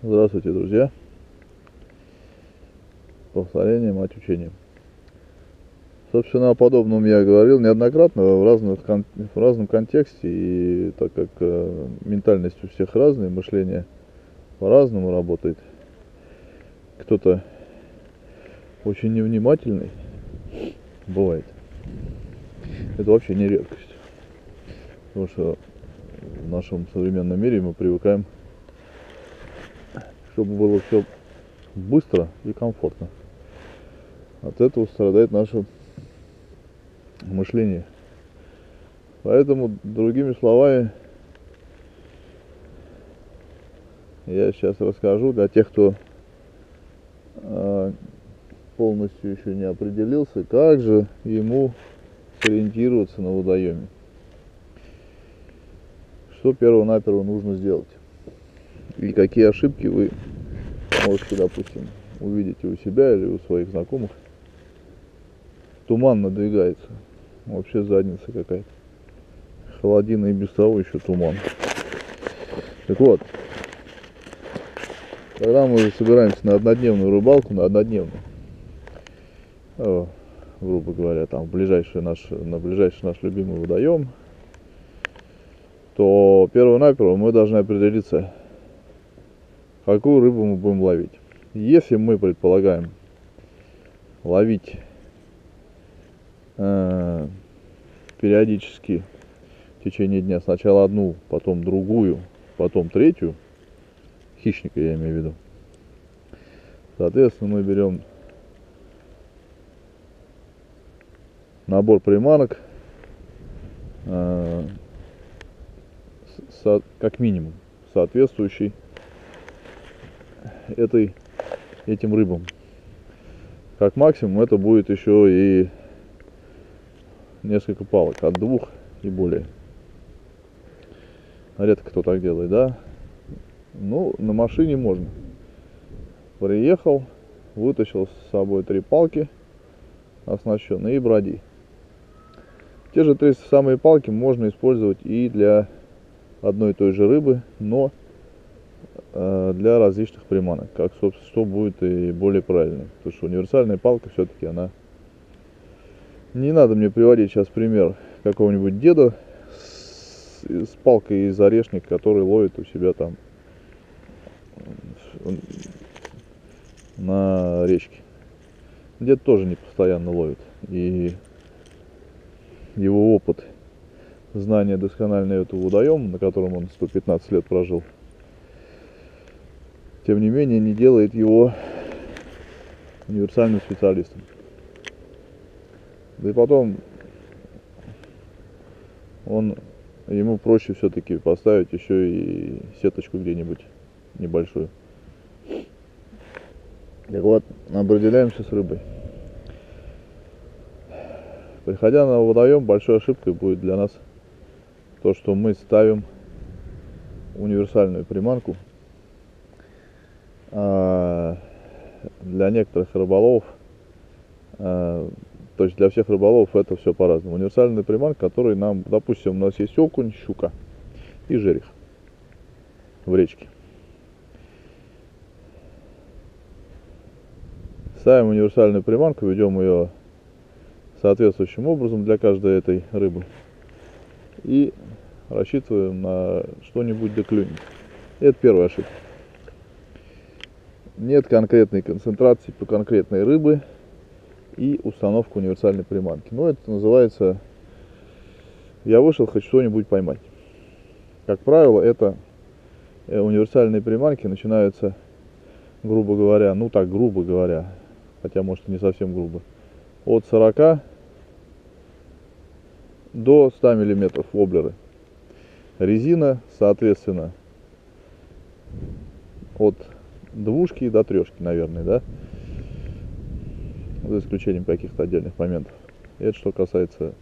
Здравствуйте, друзья. Повторение, мать учения. Собственно, о подобном я говорил неоднократно в, разных, в разном контексте, и так как э, ментальность у всех разная, мышление по-разному работает, кто-то очень невнимательный бывает. Это вообще не редкость. Потому что в нашем современном мире мы привыкаем, чтобы было все быстро и комфортно. От этого страдает наше мышление. Поэтому, другими словами, я сейчас расскажу для тех, кто э, полностью еще не определился, как же ему сориентироваться на водоеме. Что перво-наперво нужно сделать? И какие ошибки вы можете, допустим, увидеть у себя или у своих знакомых. Туман надвигается. Вообще задница какая-то. Холодина и без того еще туман. Так вот, когда мы собираемся на однодневную рыбалку, на однодневную, грубо говоря, там в ближайший наш, на ближайший наш любимый водоем, то перво-наперво мы должны определиться, какую рыбу мы будем ловить. Если мы предполагаем ловить э, периодически в течение дня сначала одну, потом другую, потом третью, хищника я имею в виду, соответственно мы берем набор приманок, э, со, как минимум соответствующий этой, этим рыбам. Как максимум это будет еще и несколько палок, от двух и более. Редко кто так делает, да? Ну, на машине можно. Приехал, вытащил с собой три палки оснащенные и броди. Те же три самые палки можно использовать и для одной и той же рыбы, но для различных приманок, как, собственно, что будет и более правильно. Потому что универсальная палка все-таки она... Не надо мне приводить сейчас пример какого-нибудь деда с, с палкой из орешника, который ловит у себя там на речке. Дед тоже не постоянно ловит. И его опыт – знание доскональное этого водоема, на котором он 115 лет прожил, тем не менее не делает его универсальным специалистом. Да и потом он, ему проще все-таки поставить еще и сеточку где-нибудь небольшую. Так вот, определяемся с рыбой. Приходя на водоем, большой ошибкой будет для нас – то, что мы ставим универсальную приманку. А для некоторых рыболовов, а, то есть для всех рыболовов это все по-разному. Универсальная приманка, который нам, допустим, у нас есть окунь, щука и жерех в речке. Ставим универсальную приманку, ведем ее соответствующим образом для каждой этой рыбы и рассчитываем на что-нибудь доклюнет. Это первая ошибка. Нет конкретной концентрации по конкретной рыбы и установка универсальной приманки. Но ну, это называется «я вышел, хочу что-нибудь поймать». Как правило, это э, универсальные приманки начинаются, грубо говоря, ну так грубо говоря, хотя может не совсем грубо, от 40 до 100 миллиметров воблеры. Резина, соответственно, от двушки до трешки, наверное, да? За исключением каких-то отдельных моментов. Это что касается,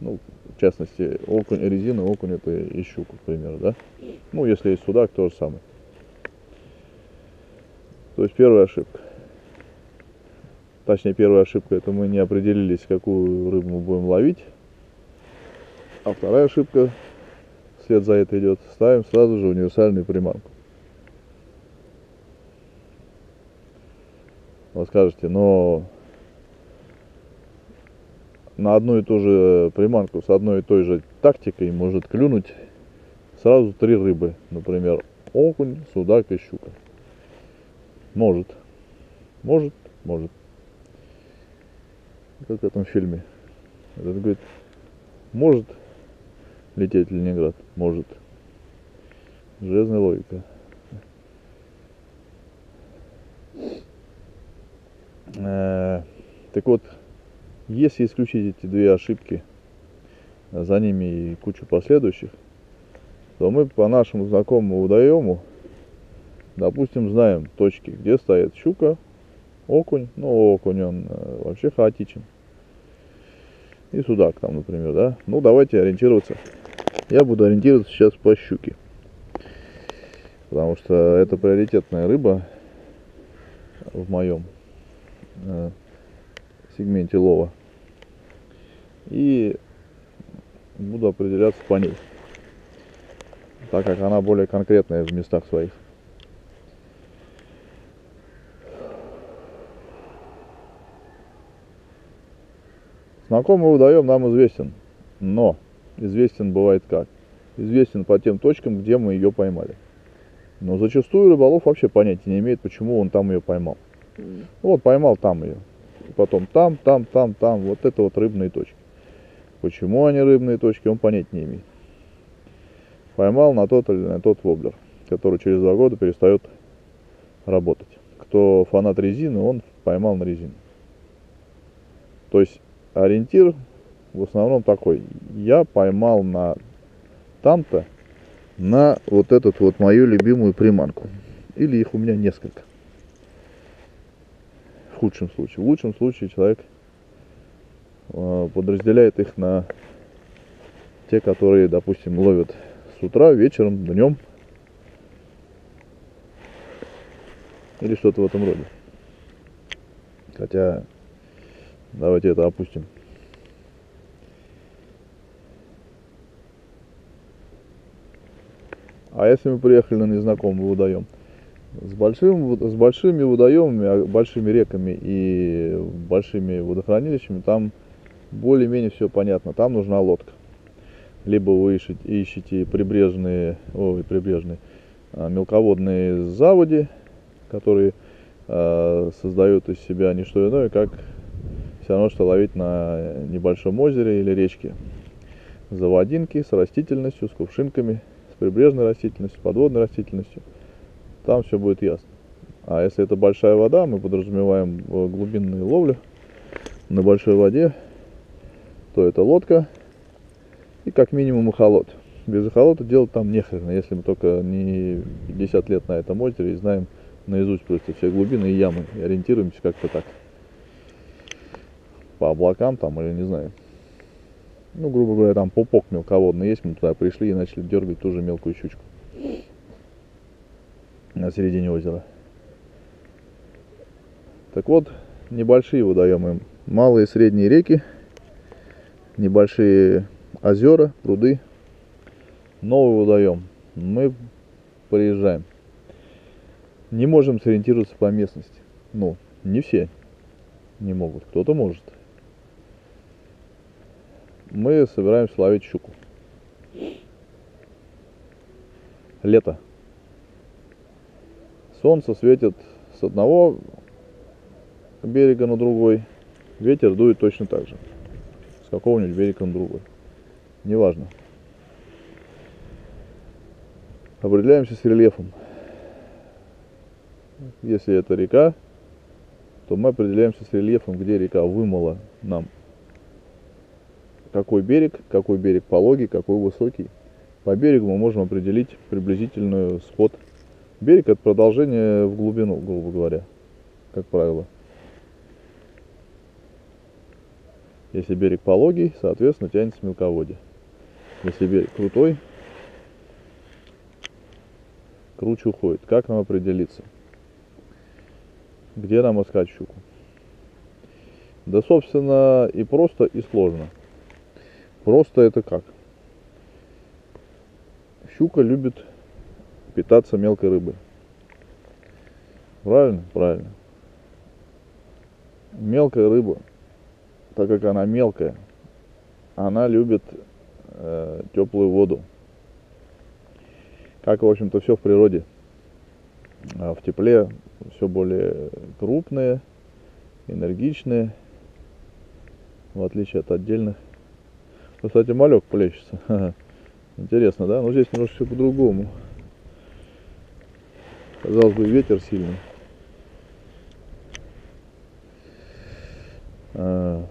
ну, в частности, окунь, резины, окунь это и щуку, к примеру, да? Ну, если есть судак, то же самое. То есть первая ошибка. Точнее, первая ошибка, это мы не определились, какую рыбу мы будем ловить. А вторая ошибка, вслед за это идет, ставим сразу же универсальную приманку. Вы скажете, но на одну и ту же приманку с одной и той же тактикой может клюнуть сразу три рыбы. Например, окунь, судак и щука. Может. Может, может. Как в этом фильме. Этот говорит, может лететь Ленинград? Может. Железная логика. Так вот, если исключить эти две ошибки, а за ними и кучу последующих, то мы по нашему знакомому водоему, допустим, знаем точки, где стоит щука, окунь, ну окунь он э, вообще хаотичен. И судак там, например, да. Ну давайте ориентироваться. Я буду ориентироваться сейчас по щуке. Потому что это приоритетная рыба в моем э, сегменте лова. И буду определяться по ней, так как она более конкретная в местах своих. Знакомый водоем нам известен, но известен бывает как? Известен по тем точкам, где мы ее поймали. Но зачастую рыболов вообще понятия не имеет, почему он там ее поймал. Вот поймал там ее. Потом там, там, там, там. Вот это вот рыбные точки. Почему они рыбные точки, он понять не имеет. Поймал на тот или на тот воблер, который через два года перестает работать. Кто фанат резины, он поймал на резину. То есть ориентир в основном такой. Я поймал на там-то на вот этот вот мою любимую приманку. Или их у меня несколько худшем случае. В лучшем случае человек э, подразделяет их на те, которые, допустим, ловят с утра, вечером, днем. Или что-то в этом роде. Хотя, давайте это опустим. А если мы приехали на незнакомый водоем? С, большим, с большими водоемами, а, большими реками и большими водохранилищами там более-менее все понятно. Там нужна лодка. Либо вы ищете, прибрежные, ой, прибрежные, а, мелководные заводи, которые э, создают из себя не что иное, как все равно, что ловить на небольшом озере или речке. Заводинки с растительностью, с кувшинками, с прибрежной растительностью, с подводной растительностью – там все будет ясно. А если это большая вода, мы подразумеваем э, глубинную ловлю на большой воде, то это лодка и как минимум эхолот. Без эхолота делать там нехрена, если мы только не 50 лет на этом озере и знаем наизусть просто все глубины и ямы, и ориентируемся как-то так. По облакам там или не знаю. Ну, грубо говоря, там пупок мелководный есть, мы туда пришли и начали дергать ту же мелкую щучку на середине озера. Так вот, небольшие водоемы, малые и средние реки, небольшие озера, пруды, новый водоем. Мы приезжаем. Не можем сориентироваться по местности. Ну, не все не могут, кто-то может. Мы собираемся ловить щуку. Лето. Солнце светит с одного берега на другой, ветер дует точно так же. С какого-нибудь берега на другой. Неважно. Определяемся с рельефом. Если это река, то мы определяемся с рельефом, где река вымыла нам какой берег, какой берег пологий, какой высокий. По берегу мы можем определить приблизительную сход Берег это продолжение в глубину, грубо говоря, как правило. Если берег пологий, соответственно, тянется мелководье. Если берег крутой, круче уходит. Как нам определиться? Где нам искать щуку? Да, собственно, и просто, и сложно. Просто это как? Щука любит питаться мелкой рыбой. Правильно? Правильно. мелкая рыба, так как она мелкая, она любит э, теплую воду. Как, в общем-то, все в природе. А в тепле все более крупные, энергичные, в отличие от отдельных. Кстати, малек плещется. Интересно, да? Но здесь немножко все по-другому. Казалось бы, ветер сильный. А.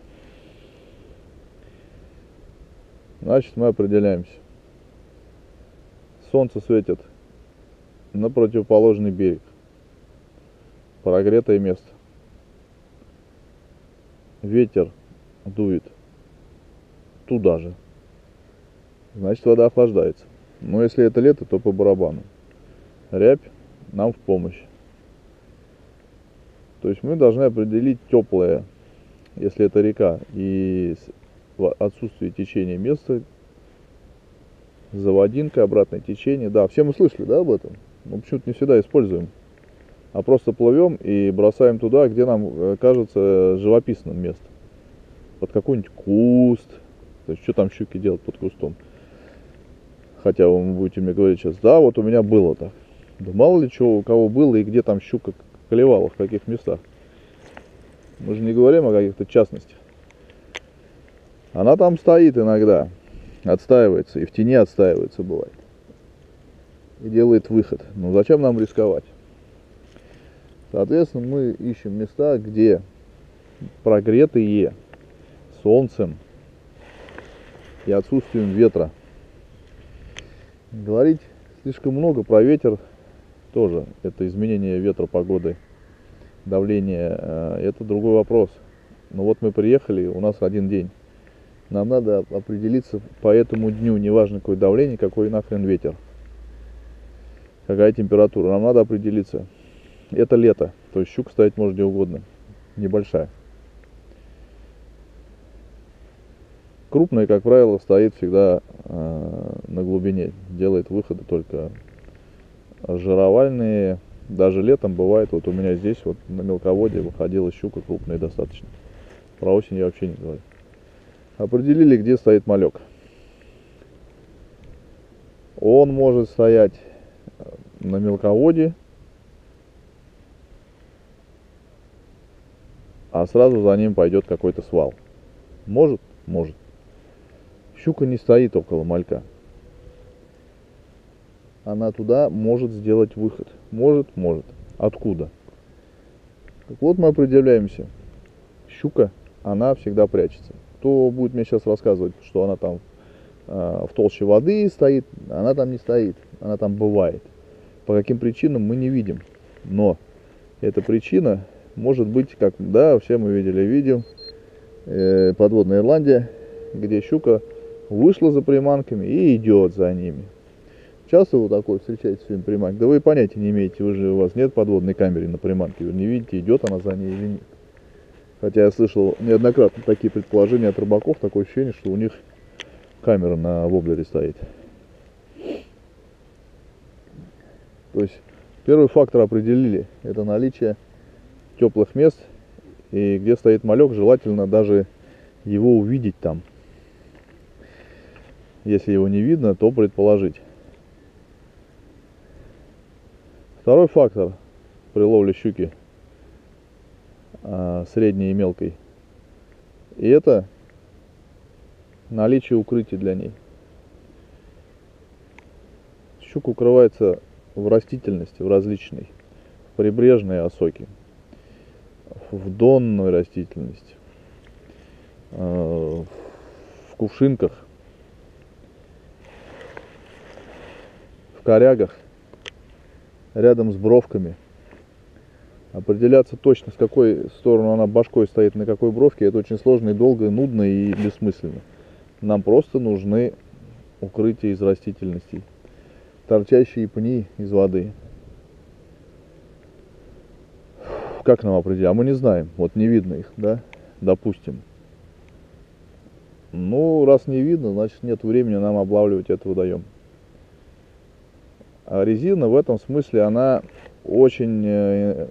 Значит, мы определяемся. Солнце светит на противоположный берег. Прогретое место. Ветер дует туда же. Значит, вода охлаждается. Но если это лето, то по барабану. Рябь нам в помощь. То есть мы должны определить теплое, если это река, и отсутствие течения места, заводинка, обратное течение. Да, все мы слышали, да, об этом? Но почему-то не всегда используем. А просто плывем и бросаем туда, где нам э, кажется живописным место. Под какой-нибудь куст. То есть, что там щуки делают под кустом? Хотя вы будете мне говорить сейчас, да, вот у меня было так. Да мало ли что у кого было и где там щука клевала, в каких местах. Мы же не говорим о каких-то частностях. Она там стоит иногда, отстаивается, и в тени отстаивается бывает. И делает выход. Но зачем нам рисковать? Соответственно, мы ищем места, где прогретые солнцем и отсутствием ветра. Говорить слишком много про ветер тоже. Это изменение ветра, погоды, давление. Э, это другой вопрос. Но вот мы приехали, у нас один день. Нам надо определиться по этому дню, неважно какое давление, какой нахрен ветер, какая температура. Нам надо определиться. Это лето, то есть щука стоять может где угодно, небольшая. Крупная, как правило, стоит всегда э, на глубине, делает выходы только жировальные. Даже летом бывает, вот у меня здесь вот на мелководье выходила щука крупная достаточно. Про осень я вообще не говорю. Определили, где стоит малек. Он может стоять э, на мелководье, а сразу за ним пойдет какой-то свал. Может? Может. Щука не стоит около малька. Она туда может сделать выход. Может? Может. Откуда? Так вот мы определяемся. Щука, она всегда прячется кто будет мне сейчас рассказывать, что она там э, в толще воды стоит, она там не стоит, она там бывает. По каким причинам мы не видим. Но эта причина может быть, как, да, все мы видели видео, э, подводная Ирландия, где щука вышла за приманками и идет за ними. Часто вы такой встречаете своим приманкой? Да вы понятия не имеете, вы же, у вас нет подводной камеры на приманке, вы не видите, идет она за ней или нет. Хотя я слышал неоднократно такие предположения от рыбаков, такое ощущение, что у них камера на воблере стоит. То есть первый фактор определили, это наличие теплых мест и где стоит малек, желательно даже его увидеть там. Если его не видно, то предположить. Второй фактор при ловле щуки – а, средней и мелкой. И это наличие укрытия для ней. Щука укрывается в растительности, в различной, в прибрежной осоке, в донной растительности, а, в кувшинках, в корягах, рядом с бровками – определяться точно, с какой стороны она башкой стоит, на какой бровке, это очень сложно и долго, и нудно, и бессмысленно. Нам просто нужны укрытия из растительностей, торчащие пни из воды. Как нам определить? А мы не знаем, вот не видно их, да, допустим. Ну, раз не видно, значит нет времени нам облавливать этот водоем. А резина в этом смысле, она очень э,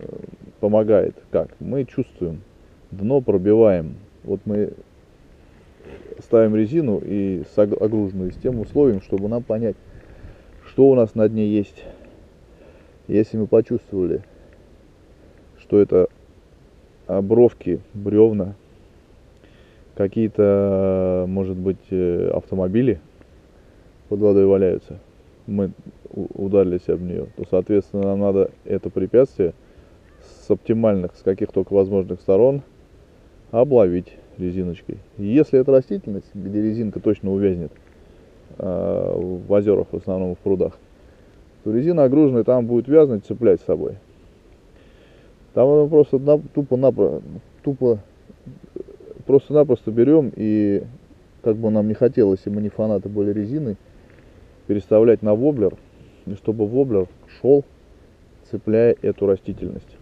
помогает. Как? Мы чувствуем, дно пробиваем. Вот мы ставим резину и огруженную с тем условием, чтобы нам понять, что у нас на дне есть. Если мы почувствовали, что это бровки, бревна, какие-то, может быть, э, автомобили под водой валяются, мы ударились об нее, то, соответственно, нам надо это препятствие с оптимальных, с каких только возможных сторон обловить резиночкой. Если это растительность, где резинка точно увязнет э, в озерах, в основном в прудах, то резина огруженная там будет вязнуть, цеплять с собой. Там мы просто тупо, напро, тупо просто-напросто берем и, как бы нам не хотелось, если мы не фанаты были резины, переставлять на воблер, и чтобы воблер шел, цепляя эту растительность.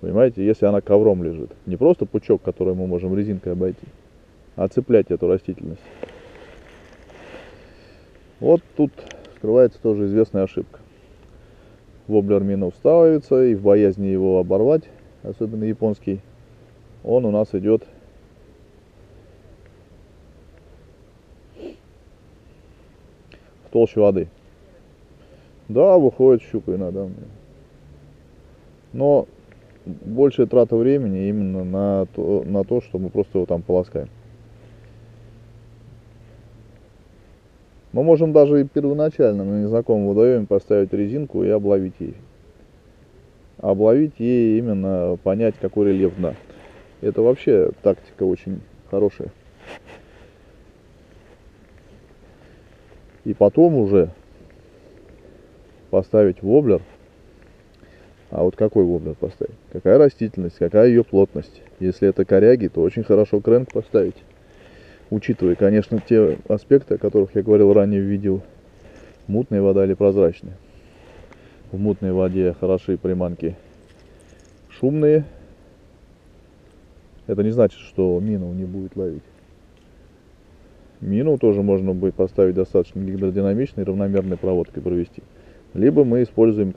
Понимаете, если она ковром лежит. Не просто пучок, который мы можем резинкой обойти, а цеплять эту растительность. Вот тут скрывается тоже известная ошибка. Воблер мина уставится, и в боязни его оборвать, особенно японский, он у нас идет в толщу воды. Да, выходит щука иногда. Но большая трата времени именно на то, на то, что мы просто его там полоскаем. Мы можем даже и первоначально на незнакомом водоеме поставить резинку и обловить ей. Обловить ей именно понять, какой рельеф дна. Это вообще тактика очень хорошая. И потом уже поставить воблер. А вот какой воблер поставить? Какая растительность, какая ее плотность? Если это коряги, то очень хорошо кренк поставить учитывая, конечно, те аспекты, о которых я говорил ранее в видео, мутная вода или прозрачная. В мутной воде хороши приманки шумные. Это не значит, что мину не будет ловить. Мину тоже можно будет поставить достаточно гидродинамичной, равномерной проводкой провести. Либо мы используем